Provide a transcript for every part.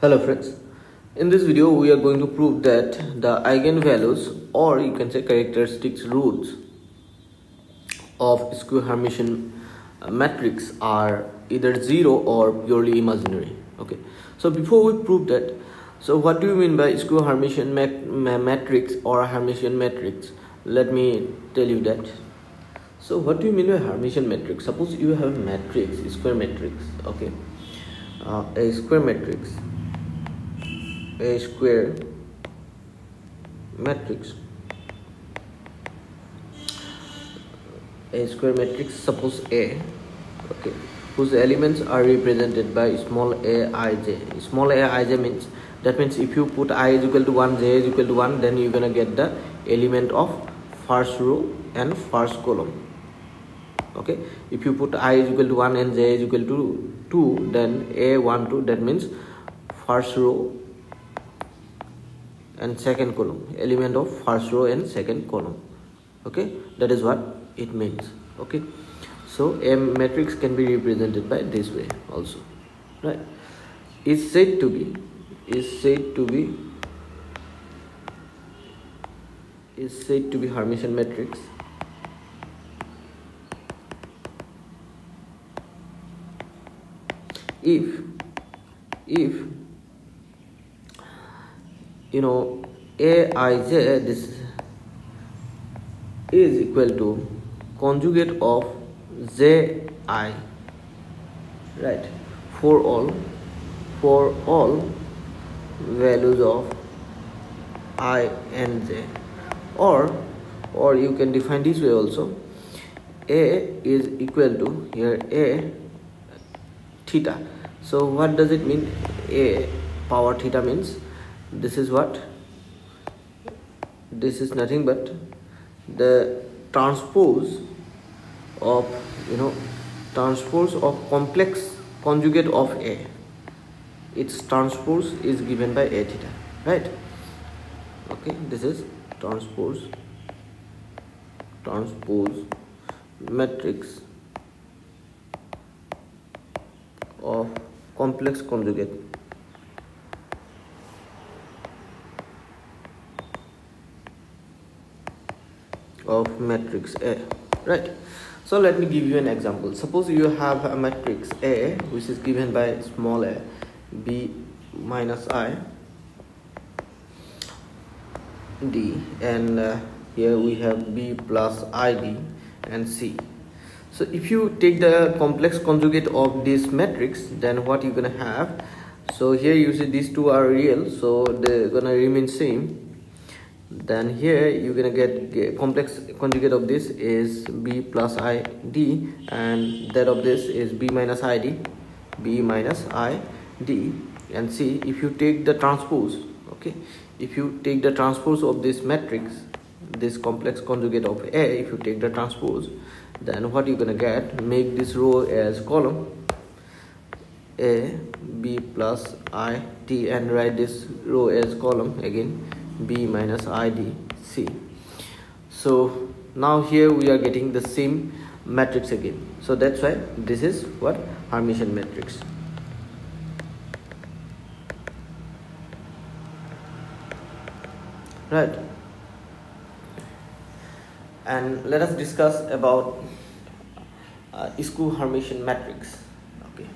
Hello friends, in this video we are going to prove that the eigenvalues or you can say characteristics roots of skew Hermitian matrix are either 0 or purely imaginary. Okay, so before we prove that, so what do you mean by skew Hermitian matrix or a Hermitian matrix? Let me tell you that. So what do you mean by Hermitian matrix? Suppose you have a matrix, square matrix, okay, uh, a square matrix a square matrix. A square matrix suppose a okay whose elements are represented by small a i j. Small a i j means that means if you put i is equal to 1 j is equal to 1 then you're gonna get the element of first row and first column. Okay if you put i is equal to 1 and j is equal to 2 then a 1 2 that means first row and second column element of first row and second column. Okay? That is what it means. Okay? So a matrix can be represented by this way also. Right? Is said to be is said to be is said to be Hermitian matrix. If if you know aij this is equal to conjugate of ji right? For all for all values of i and j. Or or you can define this way also. A is equal to here a theta. So what does it mean? A power theta means this is what? This is nothing but the transpose of you know transpose of complex conjugate of a. Its transpose is given by a theta right? Okay this is transpose transpose matrix of complex conjugate of matrix A right? So let me give you an example. Suppose you have a matrix A which is given by small a B minus I D and uh, here we have B plus ID and C. So if you take the complex conjugate of this matrix then what you're gonna have so here you see these two are real so they're gonna remain same then here you're gonna get, complex conjugate of this is b plus id and that of this is b minus id b minus id and see if you take the transpose okay if you take the transpose of this matrix this complex conjugate of a if you take the transpose then what you're gonna get make this row as column a b plus i t and write this row as column again b minus id c. So now here we are getting the same matrix again. So that's why this is what Hermitian matrix. Right. And let us discuss about uh, skew Hermitian matrix. Okay.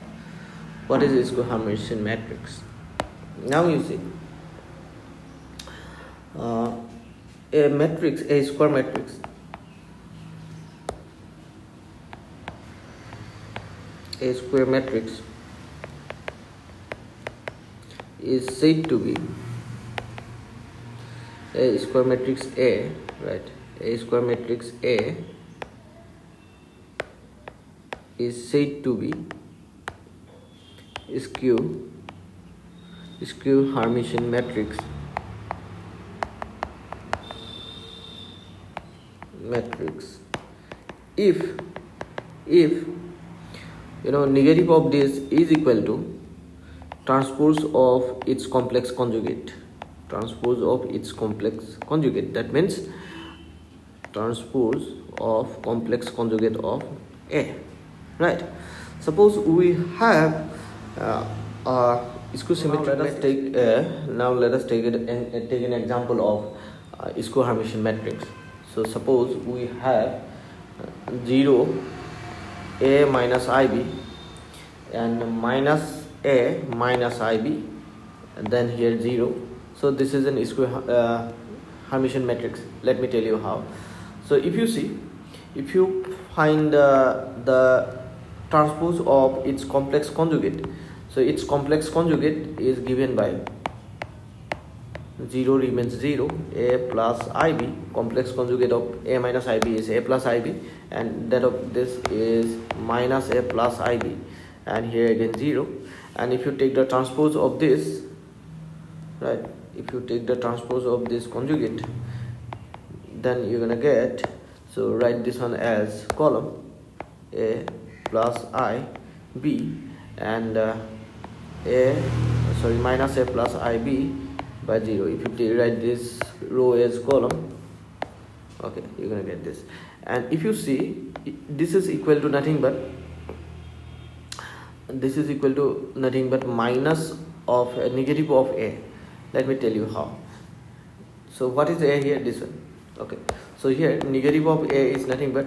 What is skew Hermitian matrix? Now you see uh, a matrix, a square matrix. A square matrix is said to be a square matrix A, right? A square matrix A is said to be skew skew Hermitian matrix matrix. If if you know negative of this is equal to transpose of its complex conjugate. Transpose of its complex conjugate. That means transpose of complex conjugate of a right? Suppose we have uh, a skew symmetric let us take uh, now let us take it and uh, take an example of uh, skew Hermitian matrix so suppose we have uh, 0 a minus ib and minus a minus ib and then here 0 so this is an skew uh, Hermitian matrix. Let me tell you how. So if you see if you find uh, the transpose of its complex conjugate so its complex conjugate is given by 0 remains 0 a plus ib complex conjugate of a minus ib is a plus ib and that of this is minus a plus ib and here again 0 and if you take the transpose of this right if you take the transpose of this conjugate then you're gonna get so write this one as column a plus i b and uh, a sorry minus a plus ib by 0 if you write this row as column okay you're gonna get this. And if you see this is equal to nothing but this is equal to nothing but minus of a negative of a. Let me tell you how. So what is a here? This one. Okay. So here negative of a is nothing but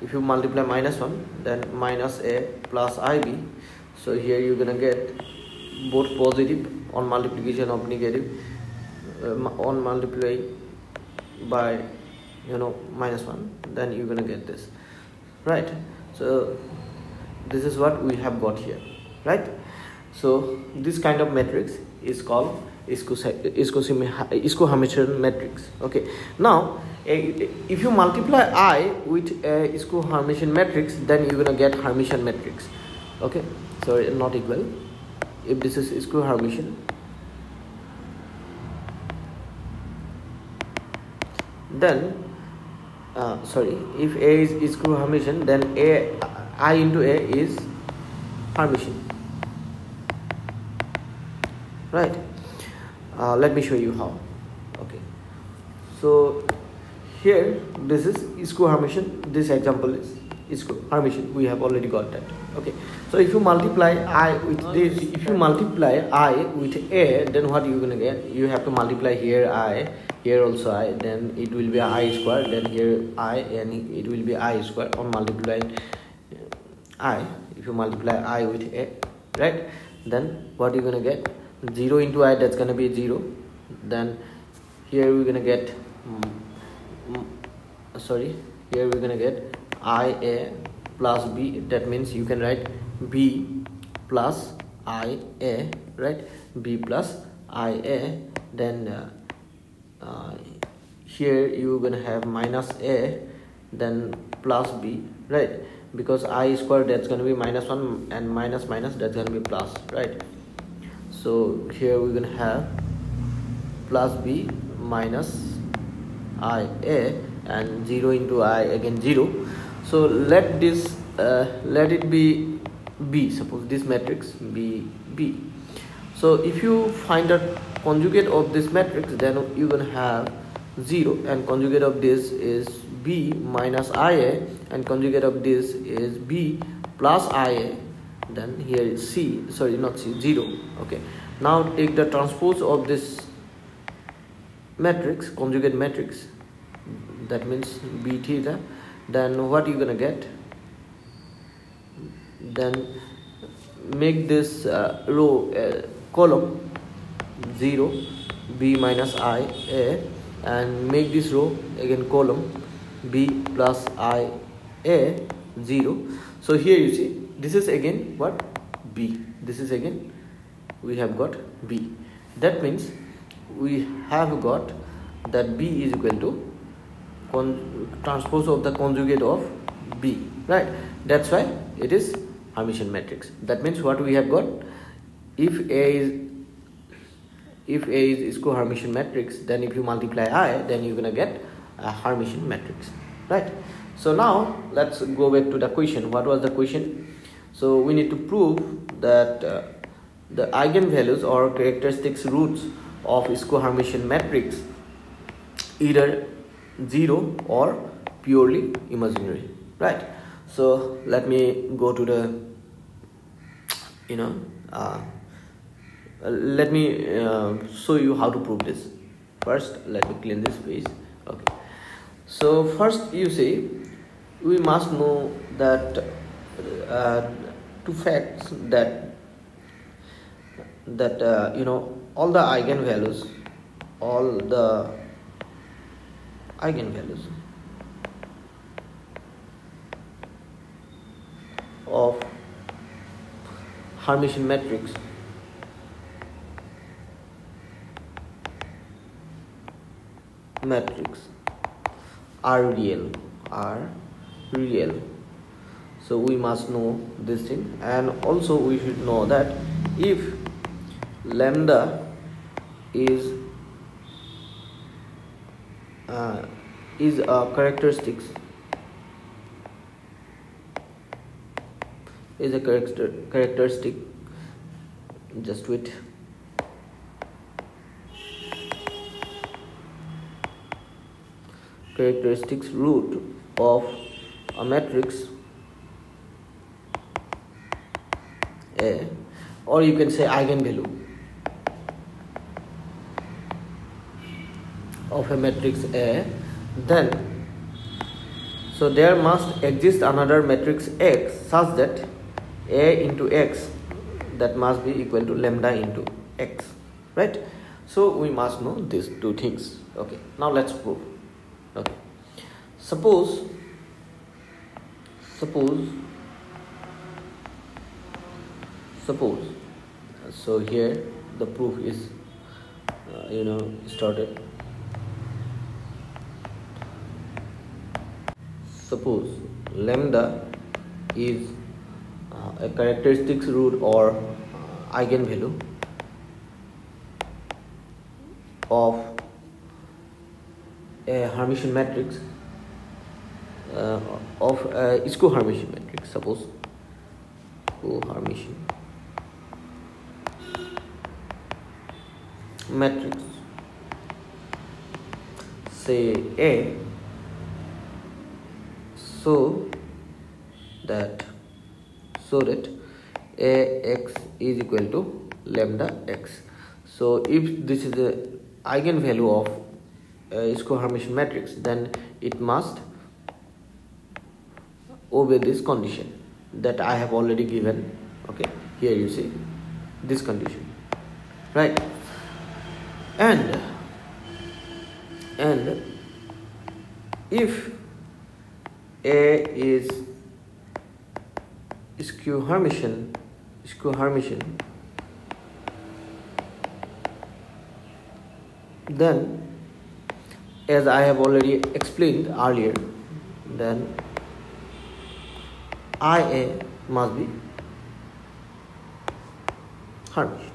if you multiply minus 1 then minus a plus ib so here you're gonna get both positive on multiplication of negative uh, on multiply by you know minus 1 then you're gonna get this right? So this is what we have got here right? So this kind of matrix is called Isco-Hermitian matrix okay? Now if you multiply i with a skew-Hermitian matrix then you're gonna get Hermitian matrix okay? So not equal if this is skew Hermitian then uh, sorry if a is skew Hermitian then a i into a is Hermitian right? Uh, let me show you how. Okay. So here this is skew Hermitian this example is skew Hermitian we have already got that okay. So if you multiply i with this if you multiply i with a then what you're gonna get? You have to multiply here i here also i then it will be i square then here i and it will be i square. On multiplying i if you multiply i with a right? Then what you're gonna get? 0 into i that's gonna be 0 then here we're gonna get um, sorry here we're gonna get i a plus b that means you can write b plus i a right? B plus i a then uh, uh, here you're gonna have minus a then plus b right? Because i square that's gonna be minus 1 and minus minus that's gonna be plus right? So here we're gonna have plus b minus i a and 0 into i again 0 so let this uh, let it be b. Suppose this matrix be b. So if you find a conjugate of this matrix then you will have 0 and conjugate of this is b minus ia and conjugate of this is b plus ia then here is c. Sorry not c 0 okay. Now take the transpose of this matrix conjugate matrix. That means b theta then what you're gonna get? Then make this uh, row uh, column 0 b minus i a and make this row again column b plus i a 0 so here you see this is again what? B. This is again we have got b. That means we have got that b is equal to transpose of the conjugate of B, right? That's why it is Hermitian matrix. That means what we have got, if A is if A is skew-Hermitian matrix, then if you multiply I, then you're gonna get a Hermitian matrix, right? So now let's go back to the question. What was the question? So we need to prove that uh, the eigenvalues or characteristics roots of a skew-Hermitian matrix either 0 or purely imaginary right? So let me go to the you know uh, let me uh, show you how to prove this. First let me clean this page. Okay. So first you see we must know that uh, two facts that that uh, you know all the eigenvalues all the eigenvalues of Hermitian matrix. Matrix. Are real. Are real. So we must know this thing. And also we should know that if lambda is uh, is a characteristics. Is a character characteristic. Just wait. Characteristics root of a matrix. A or you can say eigenvalue of a matrix A then so there must exist another matrix X such that A into X that must be equal to lambda into X right? So we must know these two things okay? Now let's prove okay? Suppose suppose suppose so here the proof is uh, you know started suppose lambda is uh, a characteristics root or uh, eigenvalue of a Hermitian matrix uh, of a sco-Hermitian matrix suppose co-Hermitian matrix say A so that so that ax is equal to lambda x. So if this is the eigenvalue of uh, skew-Hermitian matrix then it must obey this condition that I have already given. Okay here you see this condition right? And and if a is skew Hermitian, skew Hermitian, then as I have already explained earlier, then IA must be Hermitian.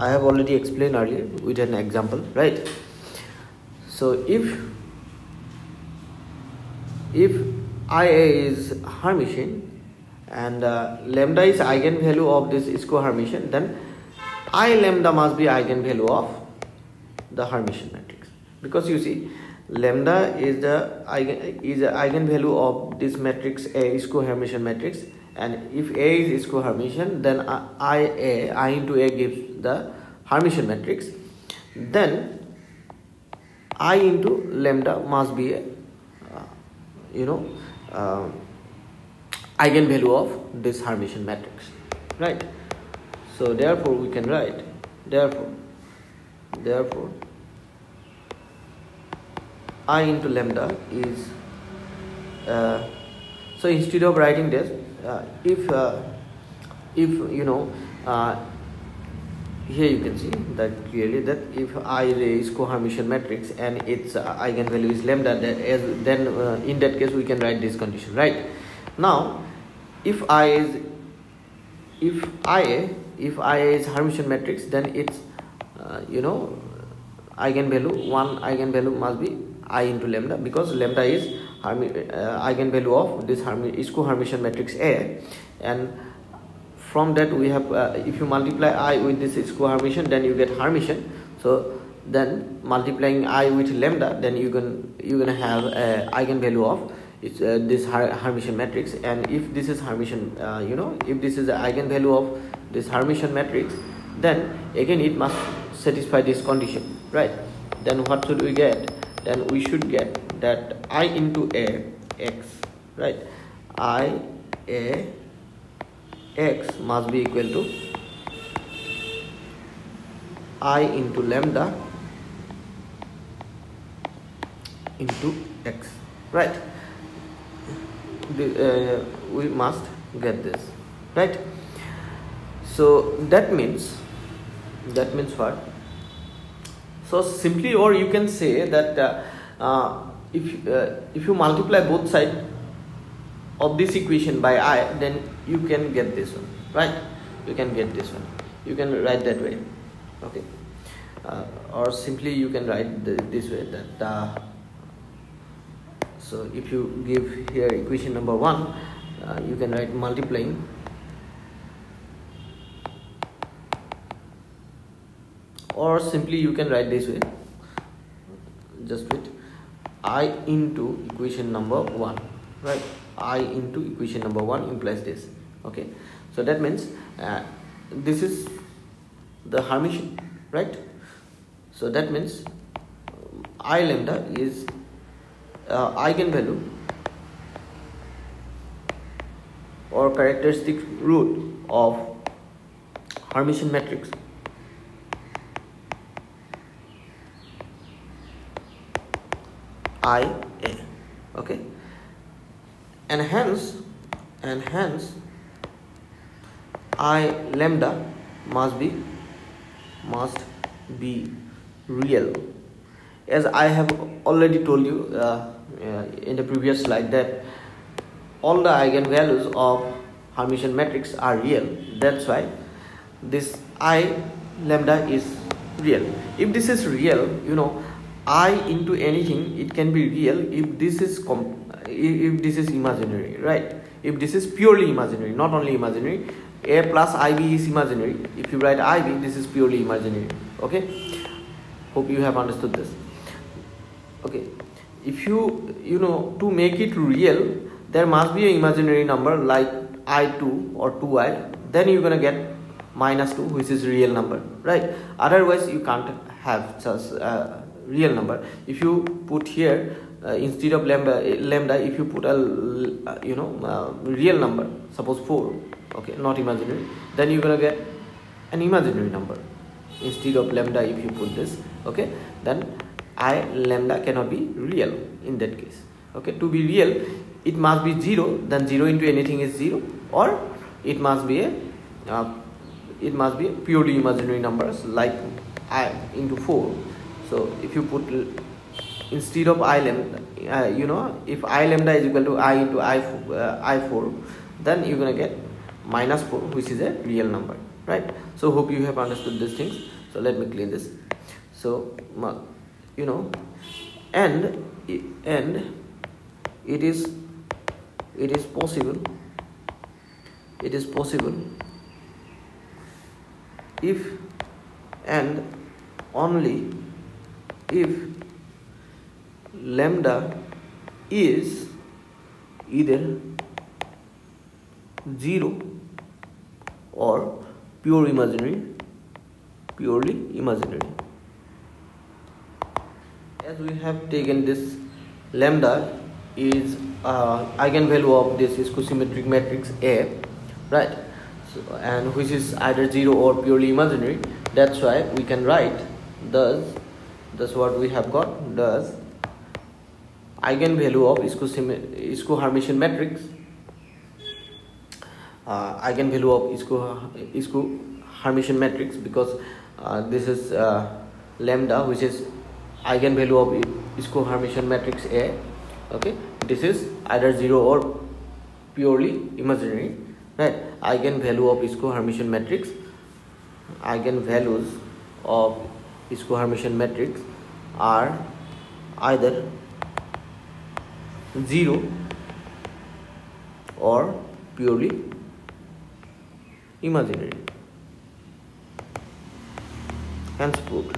I have already explained earlier with an example, right? So if if ia is hermitian and uh, lambda is eigenvalue of this skew-hermitian then i lambda must be eigenvalue of the hermitian matrix. Because you see lambda is the eigen, is the eigenvalue of this matrix a skew-hermitian matrix. And if a is skew-hermitian then i a i into a gives the hermitian matrix. Then i into lambda must be a uh, you know uh, eigenvalue of this Hermitian matrix right? So therefore we can write therefore therefore i into lambda is uh, so instead of writing this uh, if uh, if you know uh, here you can see that clearly that if I is skew-Hermitian matrix and its uh, eigenvalue is lambda then uh, in that case we can write this condition right? Now if I is if I if I is Hermitian matrix then its uh, you know eigenvalue one eigenvalue must be I into lambda because lambda is uh, eigenvalue of this Hermi, is matrix A. And from that we have uh, if you multiply i with this square hermitian then you get hermitian so then multiplying i with lambda then you can you're gonna have a eigenvalue of it's uh, this Hermitian matrix. And if this is Hermitian uh, you know if this is the eigenvalue of this Hermitian matrix then again it must satisfy this condition right? Then what should we get? Then we should get that i into a x right? I a x must be equal to i into lambda into x right? The, uh, we must get this right? So that means that means what? So simply or you can say that uh, uh, if uh, if you multiply both sides of this equation by i then you can get this one right? You can get this one. You can write that way okay? Uh, or simply you can write the, this way that uh, so if you give here equation number one uh, you can write multiplying or simply you can write this way. Just with i into equation number one right? I into equation number one implies this okay? So that means uh, this is the Hermitian right? So that means i lambda is uh, eigenvalue or characteristic root of Hermitian matrix. I a okay and hence and hence i lambda must be must be real. As i have already told you uh, uh, in the previous slide that all the eigenvalues of Hermitian matrix are real. That's why this i lambda is real. If this is real you know i into anything it can be real. If this is if this is imaginary right? If this is purely imaginary not only imaginary a plus ib is imaginary. If you write ib this is purely imaginary okay? Hope you have understood this. Okay. If you you know to make it real there must be an imaginary number like i2 or 2i then you're gonna get minus 2 which is real number right? Otherwise you can't have such a real number. If you put here uh, instead of lambda lambda if you put a uh, you know uh, real number suppose 4 okay not imaginary then you're gonna get an imaginary number. Instead of lambda if you put this okay then i lambda cannot be real in that case. Okay to be real it must be 0 then 0 into anything is 0 or it must be a uh, it must be purely imaginary numbers like i into 4 so if you put instead of i lambda uh, you know if i lambda is equal to i into i uh, i4 then you're gonna get minus 4 which is a real number right? So hope you have understood these things. So let me clear this. So you know and and it is it is possible it is possible if and only if lambda is either 0 or pure imaginary purely imaginary. As we have taken this lambda is uh, eigenvalue of this symmetric matrix A right? So, and which is either 0 or purely imaginary that's why we can write thus thus what we have got thus eigenvalue of a skew-Hermitian matrix uh, eigenvalue of a skew-Hermitian matrix because uh, this is uh, lambda which is eigenvalue of a skew-Hermitian matrix A okay? This is either 0 or purely imaginary right? eigenvalue of a skew-Hermitian matrix eigenvalues of a skew-Hermitian matrix are either 0 or purely imaginary. Hence proved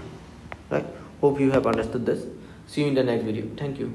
right? Hope you have understood this. See you in the next video. Thank you